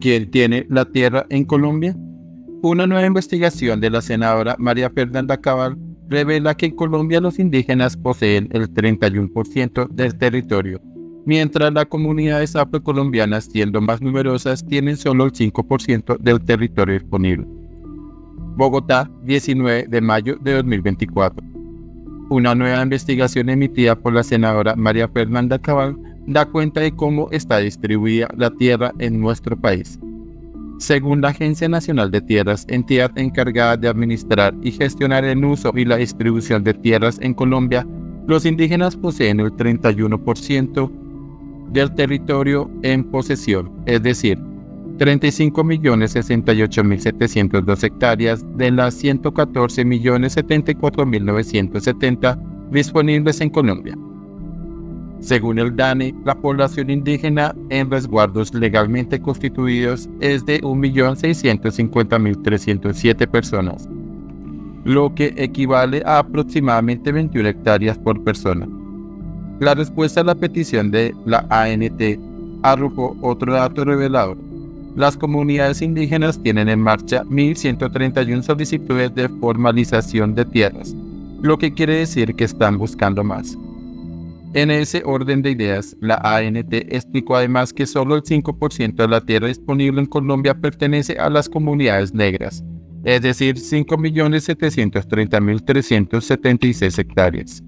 ¿Quién tiene la tierra en Colombia? Una nueva investigación de la senadora María Fernanda Cabal revela que en Colombia los indígenas poseen el 31% del territorio, mientras las comunidades afrocolombianas, siendo más numerosas, tienen solo el 5% del territorio disponible. Bogotá, 19 de mayo de 2024. Una nueva investigación emitida por la senadora María Fernanda Cabal da cuenta de cómo está distribuida la tierra en nuestro país. Según la Agencia Nacional de Tierras, entidad encargada de administrar y gestionar el uso y la distribución de tierras en Colombia, los indígenas poseen el 31% del territorio en posesión, es decir, 35.068.702 hectáreas de las 114.074.970 disponibles en Colombia. Según el DANE, la población indígena en resguardos legalmente constituidos es de 1.650.307 personas, lo que equivale a aproximadamente 21 hectáreas por persona. La respuesta a la petición de la ANT arrojó otro dato revelador. Las comunidades indígenas tienen en marcha 1.131 solicitudes de formalización de tierras, lo que quiere decir que están buscando más. En ese orden de ideas, la ANT explicó además que solo el 5% de la tierra disponible en Colombia pertenece a las comunidades negras, es decir, 5.730.376 hectáreas.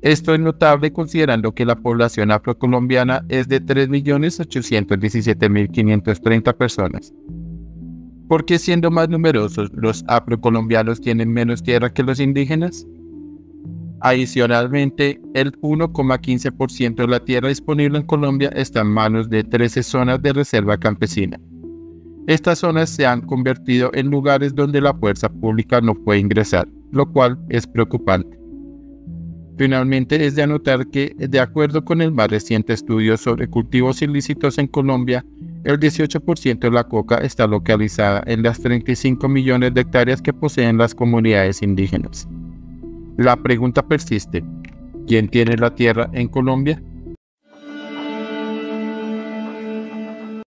Esto es notable considerando que la población afrocolombiana es de 3.817.530 personas. ¿Por qué siendo más numerosos los afrocolombianos tienen menos tierra que los indígenas? Adicionalmente, el 1,15% de la tierra disponible en Colombia está en manos de 13 zonas de reserva campesina. Estas zonas se han convertido en lugares donde la fuerza pública no puede ingresar, lo cual es preocupante. Finalmente, es de anotar que, de acuerdo con el más reciente estudio sobre cultivos ilícitos en Colombia, el 18% de la coca está localizada en las 35 millones de hectáreas que poseen las comunidades indígenas. La pregunta persiste, ¿quién tiene la tierra en Colombia?